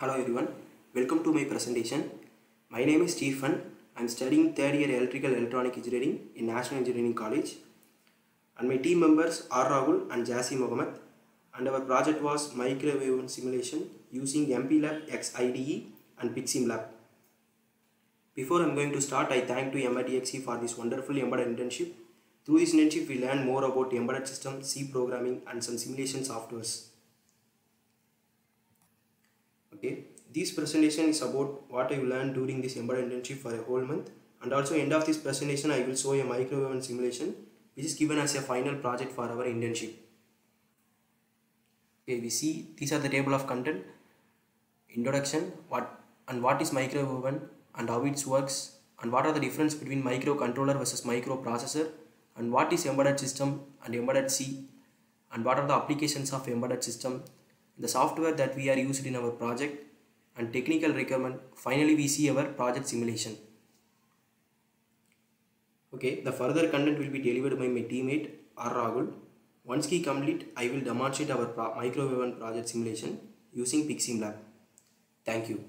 Hello everyone, welcome to my presentation. My name is Stephen. I am studying third year electrical electronic engineering in National Engineering College. And my team members are Rahul and Jassim Mohammed. And our project was microwave simulation using MPLAB X IDE and PICSimLab. Before I'm going to start, I thank to Emertxe for this wonderful embedded internship. Through this internship, we learn more about embedded system, C programming, and some simulation softwares. Okay, this presentation is about what I learned during this embedded internship for a whole month. And also, end of this presentation, I will show a microwave simulation, which is given as a final project for our internship. Okay, we see these are the table of content, introduction, what and what is microwave oven and how it works and what are the difference between microcontroller versus microprocessor and what is embedded system and embedded C and what are the applications of embedded system the software that we are used in our project and technical requirement finally we see our project simulation. Okay the further content will be delivered by my teammate R. Rahul. Once he complete I will demonstrate our microwave project simulation using PICSimLab thank you.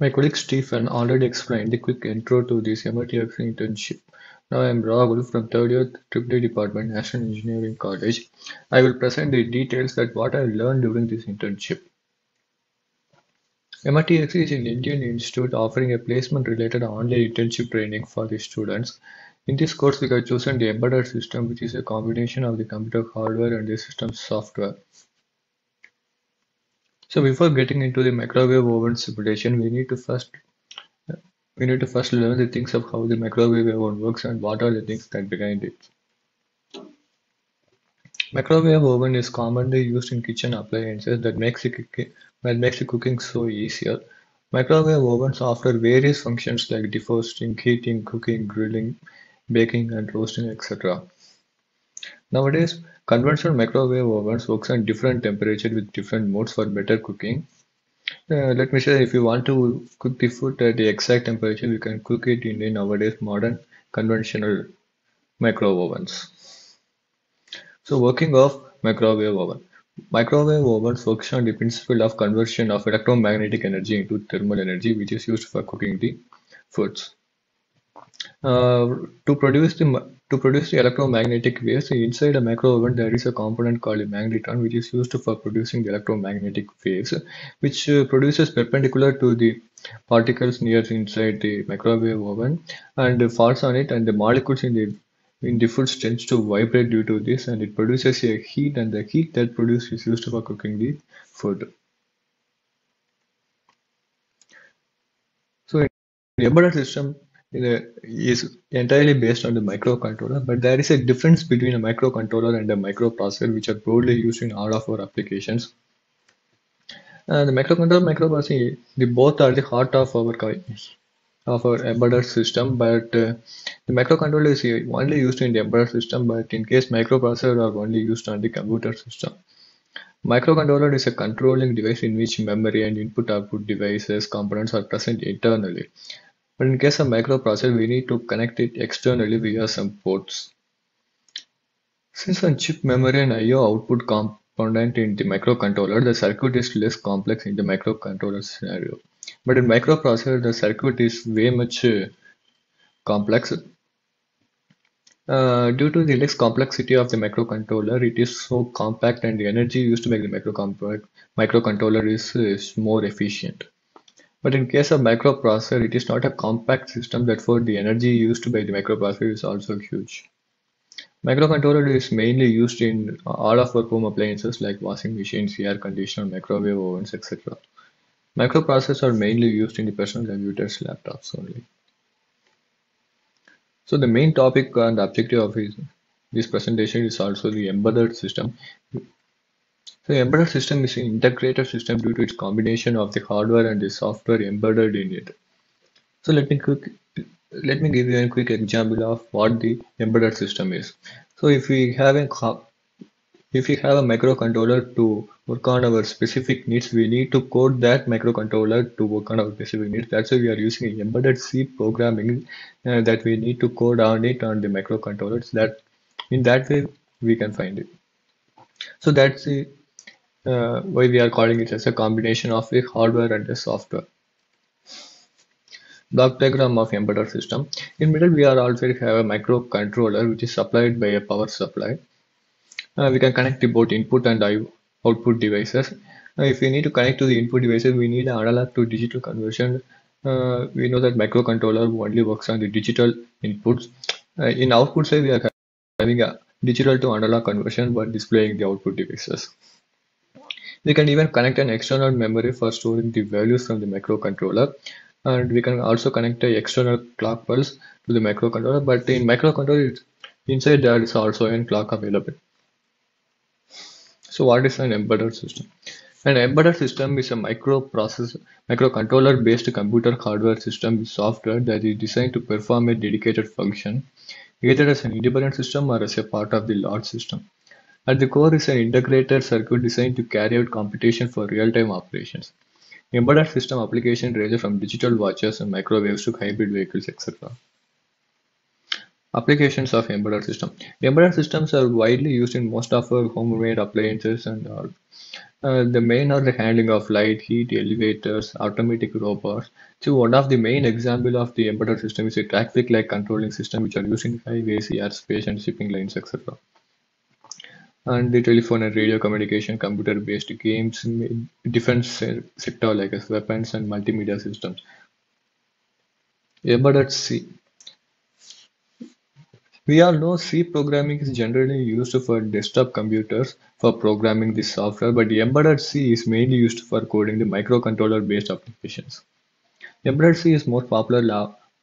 My colleague Stephen already explained the quick intro to this Emertxe internship. Now I am Rahul from third year Triple Department, National Engineering College. I will present the details that what I learned during this internship. Emertxe is an Indian institute offering a placement-related online internship training for the students. In this course, we have chosen the embedded system, which is a combination of the computer hardware and the system software. So before getting into the microwave oven simulation, we need to first we need to first learn the things of how the microwave oven works and what are the things that behind it. Microwave oven is commonly used in kitchen appliances that makes the that makes the cooking so easier. Microwave ovens offer various functions like defrosting, heating, cooking, grilling, baking, and roasting, etc. Nowadays, conventional microwave ovens works at different temperature with different modes for better cooking. Uh, let me say, if you want to cook the food at the exact temperature, you can cook it in the nowadays modern conventional microwave ovens. So, working of microwave oven. Microwave ovens function on the principle of conversion of electromagnetic energy into thermal energy, which is used for cooking the foods. Uh, to produce the to produce the electromagnetic waves inside a microwave oven there is a component called a magnetron which is used for producing the electromagnetic waves which uh, produces perpendicular to the particles near inside the microwave oven and falls on it and the molecules in the in the food tends to vibrate due to this and it produces a heat and the heat that produced is used for cooking the food. So in the embedded system is entirely based on the microcontroller, but there is a difference between a microcontroller and a microprocessor, which are broadly used in all of our applications. Uh, the microcontroller, microprocessor, the both are the heart of our of our embedded system, but uh, the microcontroller is only used in the embedded system, but in case microprocessor are only used on the computer system. Microcontroller is a controlling device in which memory and input-output devices components are present internally. But in case of microprocessor, we need to connect it externally via some ports. Since on chip memory and I/O output component in the microcontroller, the circuit is less complex in the microcontroller scenario. But in microprocessor, the circuit is way much uh, complex. Uh, due to the less complexity of the microcontroller, it is so compact and the energy used to make the microcontroller is, is more efficient. But in case of microprocessor, it is not a compact system, therefore the energy used by the microprocessor is also huge. Microcontroller is mainly used in all of our home appliances like washing machines, air conditioner, microwave ovens, etc. Microprocessors are mainly used in the personal computers, laptops only. So the main topic and objective of this presentation is also the embedded system. So embedded system is an integrated system due to its combination of the hardware and the software embedded in it. So let me quick, let me give you a quick example of what the embedded system is. So if we have a if we have a microcontroller to work on our specific needs, we need to code that microcontroller to work on our specific needs. That's why we are using embedded C programming uh, that we need to code on it on the microcontrollers. That in that way we can find it. So that's the uh, why we are calling it as a combination of the hardware and the software. Block diagram of embedded system. In middle, we are also have a microcontroller which is supplied by a power supply. Uh, we can connect the both input and output devices. Uh, if we need to connect to the input devices, we need analog to digital conversion. Uh, we know that microcontroller only works on the digital inputs. Uh, in output side, we are having a digital to analog conversion but displaying the output devices. We can even connect an external memory for storing the values from the microcontroller. And we can also connect a external clock pulse to the microcontroller. But in microcontroller inside there is also a clock available. So what is an embedded system? An embedded system is a microprocessor microcontroller based computer hardware system with software that is designed to perform a dedicated function either as an independent system or as a part of the large system at the core is an integrated circuit designed to carry out computation for real-time operations Embedded system application ranges from digital watches and microwaves to hybrid vehicles, etc. Applications of embedded system. Embedded systems are widely used in most of our home-made appliances and all. Uh, the main are the handling of light, heat, elevators, automatic robots. So one of the main example of the embedded system is a traffic light controlling system which are used in highways, airspace, and shipping lines, etc and the telephone and radio communication, computer-based games, defense sector like as weapons and multimedia systems. Embedded C. We all know C programming is generally used for desktop computers for programming the software, but embedded C is mainly used for coding the microcontroller-based applications. Embedded C is more popular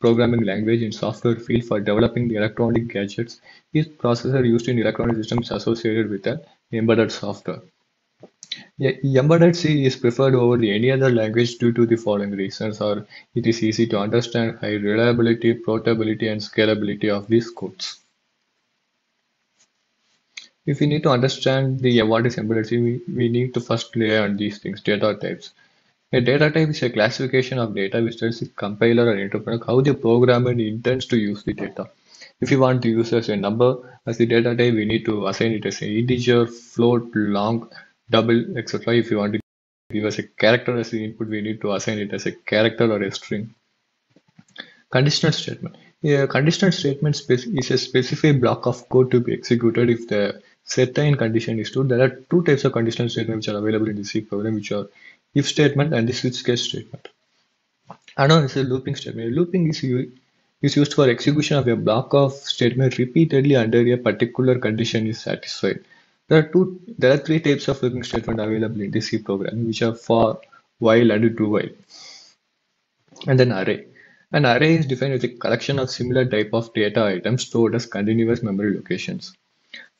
programming language in software field for developing the electronic gadgets is processor used in electronic systems associated with an embedded software. Embedded C is preferred over any other language due to the following reasons or it is easy to understand, high reliability, portability and scalability of these codes. If we need to understand the what is embedded C, we, we need to first lay on these things, data types. A data type is a classification of data which tells the compiler or interpreter how the programmer intends to use the data. If you want to use as a number as the data type, we need to assign it as an integer, float, long, double, etc. If you want to give us a character as the input, we need to assign it as a character or a string. Conditional statement. A conditional statement is a specific block of code to be executed if the certain condition is true. There are two types of conditional statements which are available in the C program, which are if statement and the switch case statement. Another is a looping statement. Looping is, is used for execution of a block of statement repeatedly under a particular condition is satisfied. There are two, there are three types of looping statement available in the C program, which are for, while, and do while. And then array. An array is defined as a collection of similar type of data items stored as continuous memory locations.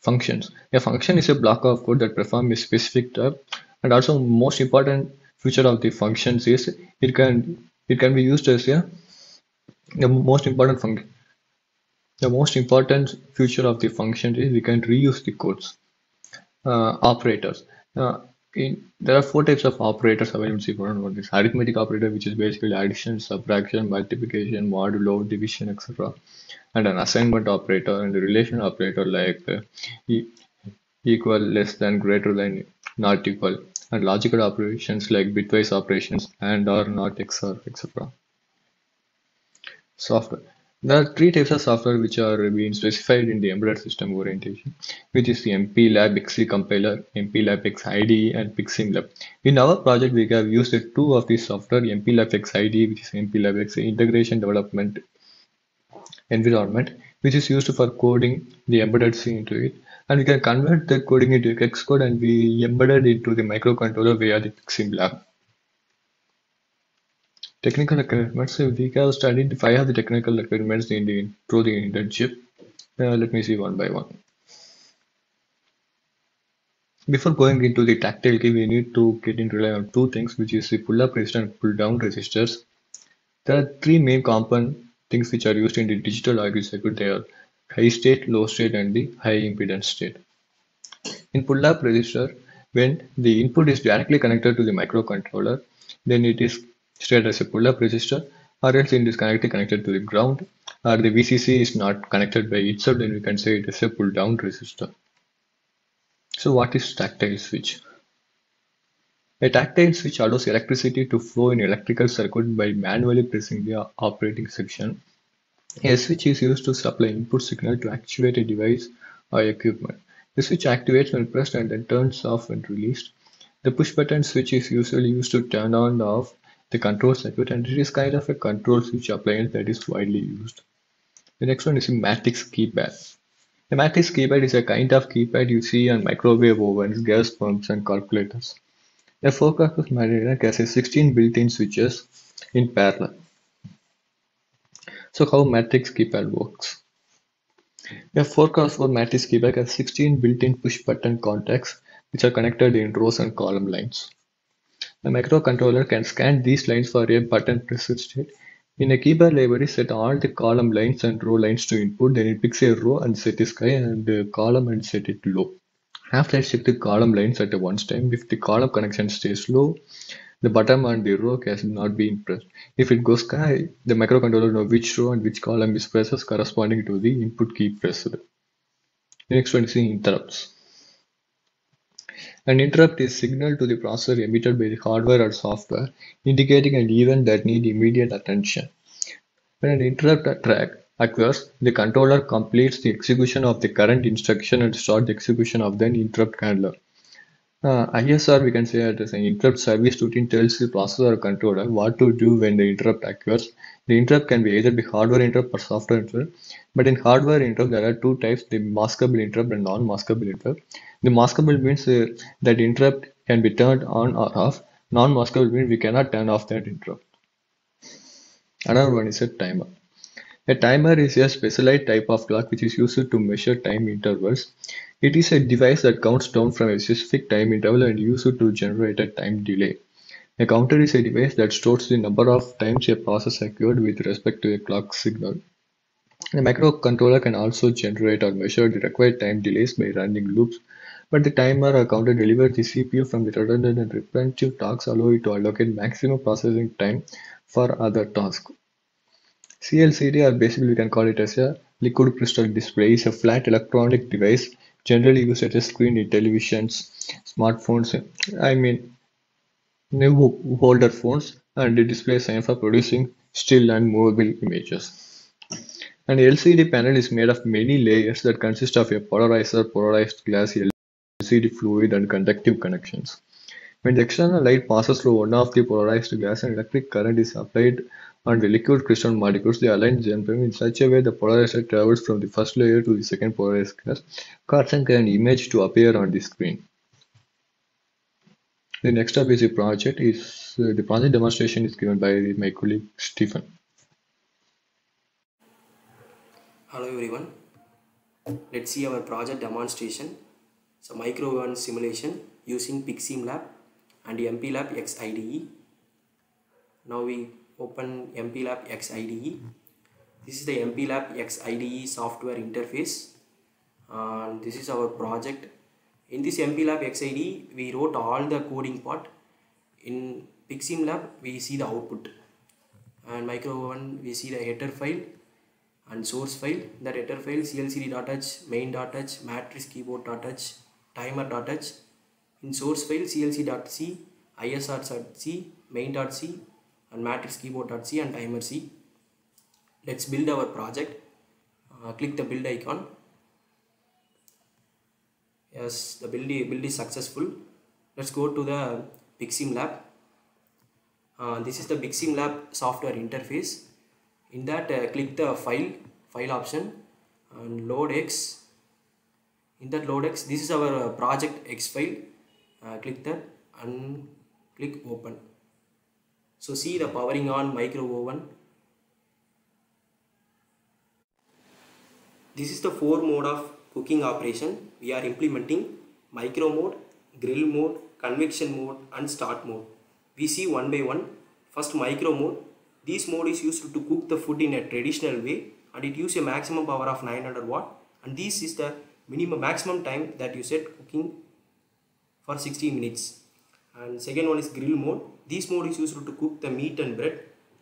Functions. A function is a block of code that performs a specific job and also most important feature of the functions is it can it can be used as a the most important function the most important feature of the function is we can reuse the codes uh, operators uh, in, there are four types of operators available in C program. One is arithmetic operator, which is basically addition, subtraction, multiplication, modulo, division, etc. And an assignment operator and a relation operator like uh, e equal, less than, greater than, not equal and logical operations like bitwise operations and or not XOR etc. Software. There are three types of software which are being specified in the embedded system orientation, which is the MPLAB XC compiler, MPLAB X IDE, and PICSimLab. In our project, we have used two of these software, MPLAB X IDE, which is MPLAB X integration development environment, which is used for coding the embedded C into it, and we can convert the coding into Xcode code and we embedded into the microcontroller via the PICSimLab. Technical requirements. We studied five of the technical requirements in the through the internship. Uh, let me see one by one. Before going into the tactile key, we need to get into rely on two things, which is the pull-up resistor and pull-down resistors. There are three main component things which are used in the digital logic circuit. They are high state, low state, and the high impedance state. In pull-up resistor, when the input is directly connected to the microcontroller, then it is stated as a pull-up resistor, or else it is connected connected to the ground, or the VCC is not connected by itself, then we can say it is a pull-down resistor. So what is tactile switch? A tactile switch allows electricity to flow in electrical circuit by manually pressing the operating section. A switch is used to supply input signal to actuate a device or equipment. The switch activates when pressed and then turns off when released. The push button switch is usually used to turn on and off the control circuit and it is kind of a control switch appliance that is widely used. The next one is a matrix keypad. A matrix keypad is a kind of keypad you see on microwave ovens, gas pumps, and calculators. A four-axis matrix has 16 built-in switches in parallel. So how matrix keypad works? A 4x4 matrix keypad has 16 built-in push-button contacts which are connected in rows and column lines. The microcontroller can scan these lines for a button pressed state. In a keypad library, set all the column lines and row lines to input, then it picks a row and set it high and a column and set it low. After that, check the column lines at once time. If the column connection stays low, the button on the row has not been pressed. If it goes high, the microcontroller knows which row and which column is pressed corresponding to the input key pressed. The next one is the interrupts. An interrupt is signal to the processor emitted by the hardware or software, indicating an event that needs immediate attention. When an interrupt occurs, the controller completes the execution of the current instruction and starts the execution of the interrupt handler. Uh, ISR, we can say it as an interrupt service routine tells the processor or controller what to do when the interrupt occurs. The interrupt can be either be hardware interrupt or software interrupt. But in hardware interrupt, there are two types: the maskable interrupt and non-maskable interrupt. The maskable means uh, that interrupt can be turned on or off. Non-maskable means we cannot turn off that interrupt. Another one is a timer. A timer is a specialized type of clock which is used to measure time intervals. It is a device that counts down from a specific time interval and used to generate a time delay. A counter is a device that stores the number of times a process occurred with respect to a clock signal. A microcontroller can also generate or measure the required time delays by running loops, but the timer or counter delivers the CPU from the redundant and repetitive tasks allow it to allocate maximum processing time for other tasks. CLCD or basically we can call it as a liquid crystal display is a flat electronic device generally used as a screen in televisions, smartphones, I mean new holder phones and the display sign for producing still and movable images. An LCD panel is made of many layers that consist of a polarizer, polarized glass, LCD fluid and conductive connections. When the external light passes through one of the polarized glass and electric current is applied on the liquid crystal molecules, they align gently in such a way the polarizer travels from the first layer to the second polarized glass, causing an image to appear on the screen. The next up is a project. Is uh, the project demonstration is given by my colleague Stephen. Hello everyone. Let's see our project demonstration. So micro one simulation using PICSimLab and MPLab X IDE. Now we open MPLab X IDE. This is the MPLab X IDE software interface. And this is our project. In this MPLab X IDE, we wrote all the coding part. In PICSimLab, we see the output. And micro one, we see the header file and source file. That header file clcd.h, main.h, matrix keyboard.h, timer.h. In source file clc.c, isr.c, main.c, and matrix keyboard.c and timer c. Let's build our project. Uh, click the build icon. Yes, the build, build is successful. Let's go to the PICSimLab. Uh, this is the PICSimLab software interface. In that, uh, click the file, file option, and load X. In that load X, this is our uh, project X file. Uh, click that and click open. So see the powering on micro oven. This is the four mode of cooking operation. We are implementing micro mode, grill mode, convection mode and start mode. We see one by one. First micro mode. This mode is used to cook the food in a traditional way and it uses a maximum power of 900 watt and this is the minimum maximum time that you set cooking for 60 minutes and second one is grill mode this mode is used to cook the meat and bread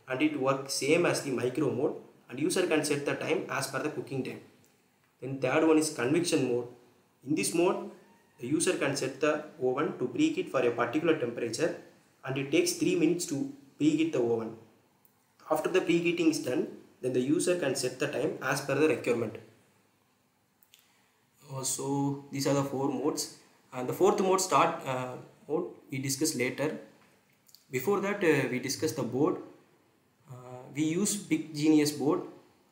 and it works same as the micro mode and user can set the time as per the cooking time then third one is convection mode in this mode the user can set the oven to preheat for a particular temperature and it takes 3 minutes to preheat the oven. After the preheating is done, then the user can set the time as per the requirement. Uh, so these are the four modes and the fourth mode start uh, mode we discuss later. Before that uh, we discuss the board. Uh, we use PICGenios board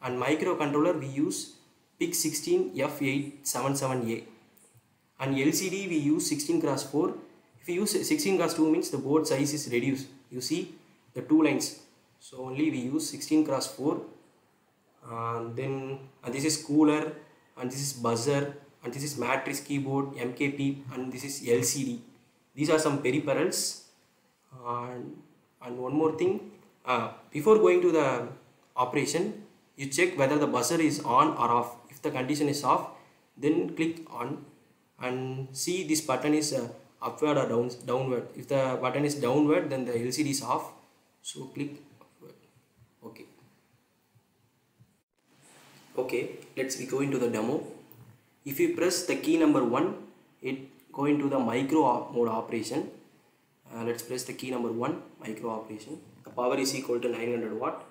and microcontroller we use PIC16F877A and LCD we use 16 cross 4 if you use 16 cross 2 means the board size is reduced. You see the two lines. So only we use 16 cross 4 and then and this is cooler and this is buzzer and this is matrix keyboard MKP and this is LCD these are some peripherals and, and one more thing uh, before going to the operation you check whether the buzzer is on or off. If the condition is off then click on and see this button is uh, upward or down, downward. If the button is downward then the LCD is off. So click upward. okay. Okay let's we go into the demo. If you press the key number one it go into the micro op mode operation uh, let's press the key number one micro operation. The power is equal to 900 watt.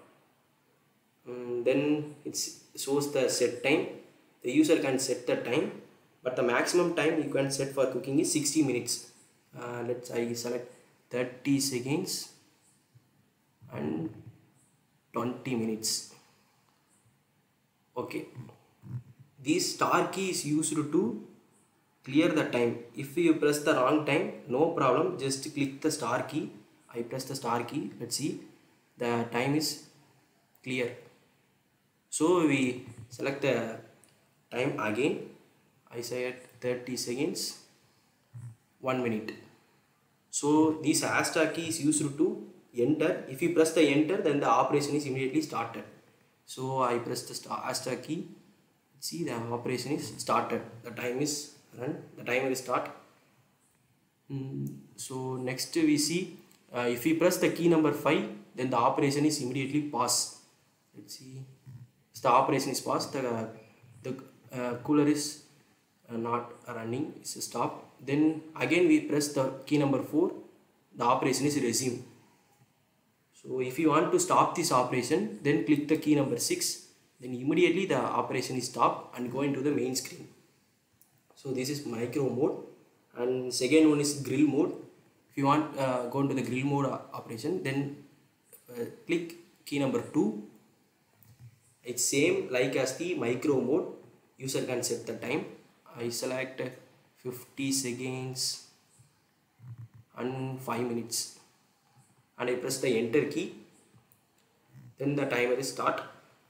Um, then it shows the set time. The user can set the time but the maximum time you can set for cooking is 60 minutes. Uh, let's I select 30 seconds and 20 minutes. Okay. This star key is used to clear the time. If you press the wrong time no problem. Just click the star key. I press the star key. Let's see. The time is clear. So we select the time again. I said 30 seconds 1 minute. So this hashtag key is used to enter. If you press the enter then the operation is immediately started. So I press the hashtag key. See the operation is started. The time is run. The timer is start. Mm, so next we see uh, if we press the key number 5 then the operation is immediately pass. Let's see. So the operation is passed the, the uh, cooler is uh, not running it's stop. Then again we press the key number 4 the operation is resume so if you want to stop this operation then click the key number 6 then immediately the operation is stopped and go into the main screen so this is micro mode. And second one is grill mode. If you want uh, go into the grill mode operation then uh, click key number 2 it's same like as the micro mode. User can set the time. I select 50 seconds and 5 minutes. And I press the enter key. Then the timer is start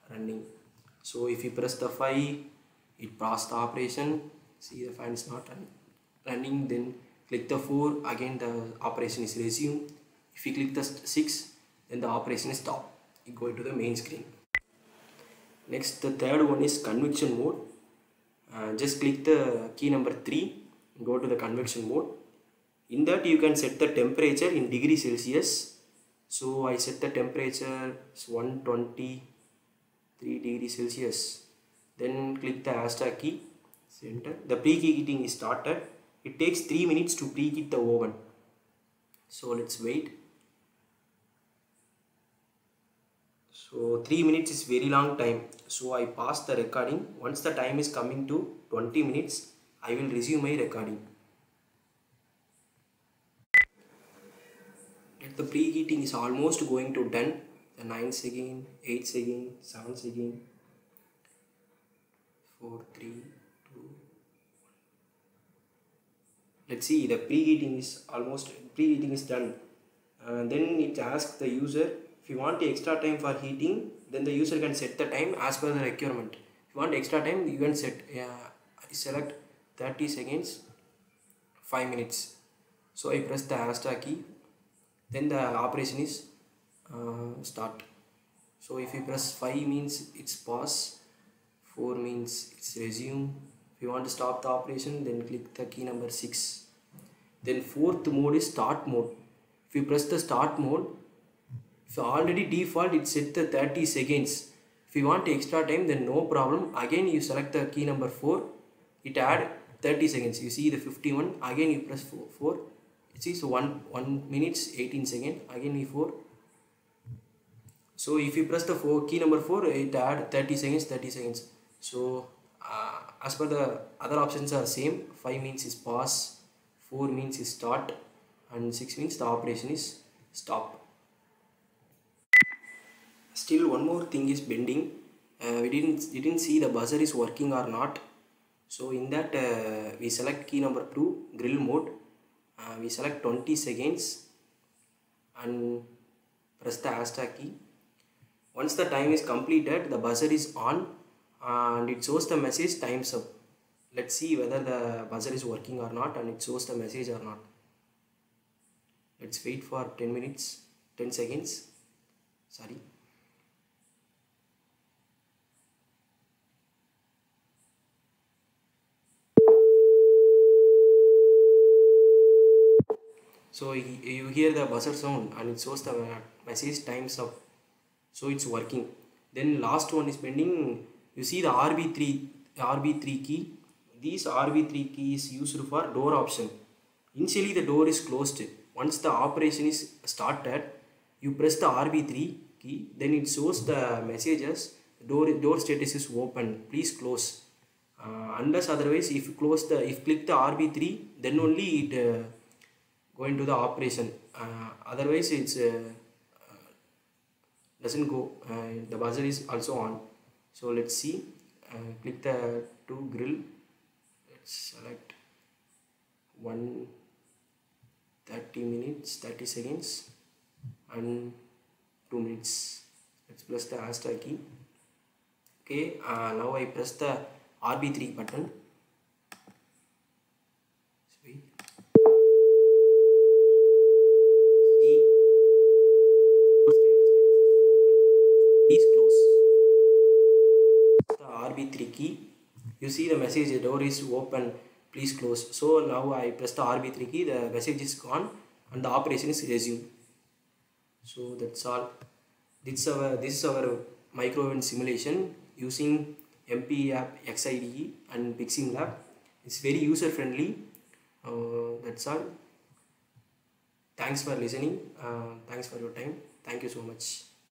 running. So if you press the 5 it pass the operation see the fan is not running then click the 4 again the operation is resume if you click the 6 then the operation is stop you go to the main screen. Next the third one is convection mode. Uh, just click the key number 3 go to the convection mode. In that you can set the temperature in degree celsius. So i set the temperature is 123 degree celsius. Then click the hashtag key center. The preheating is started. It takes 3 minutes to preheat the oven. So let's wait. So 3 minutes is very long time. So I pause the recording. Once the time is coming to 20 minutes I will resume my recording. The preheating is almost going to done the 9 second 8 second 7 second 4 3 2 let's see the preheating is almost preheating is done. Uh, then it asks the user if you want extra time for heating then the user can set the time as per the requirement. If you want extra time you can set I select 30 seconds 5 minutes. So I press the hashtag key then the operation is uh, start. So if you press 5 means it's pause 4 means it's resume if you want to stop the operation then click the key number 6 then fourth mode is start mode. If you press the start mode so already default it set the 30 seconds. If you want extra time then no problem. Again you select the key number 4 it add 30 seconds. You see the 51 again you press 4, 4 it is 1 1 minutes 18 second again we 4 so if you press the 4 key number 4 it add 30 seconds 30 seconds. So uh, as per the other options are same 5 means is pause 4 means is start and 6 means the operation is stop. Still one more thing is bending. Uh, we didn't didn't see the buzzer is working or not. So in that uh, we select key number 2 grill mode. Uh, we select 20 seconds and press the hashtag key. Once the time is completed the buzzer is on and it shows the message times up. Let's see whether the buzzer is working or not and it shows the message or not. Let's wait for 10 minutes 10 seconds. Sorry. So you hear the buzzer sound and it shows the message times up. So it's working. Then last one is pending you see the rb3 rb3 key? This rb3 key is used for door option. Initially the door is closed. Once the operation is started you press the rb3 key. Then it shows the messages. Door door status is open. Please close. Uh, unless otherwise if you close the if click the rb3 then only it uh, into the operation. Uh, otherwise it's uh, uh, doesn't go uh, the buzzer is also on so let's see. Uh, click the to grill. Let's select one 30 minutes 30 seconds and 2 minutes. Let's press the hashtag key. Okay uh, now I press the RB3 button Wait. see the store status is open so please close the RB3 key. You see the message the door is open please close. So now I press the RB3 key the message is gone and the operation is resumed. So that's all. This is our this is our micro event simulation using MPLAB XIDE and PICSimLab. It's very user friendly uh, that's all. Thanks for listening. Uh, thanks for your time. Thank you so much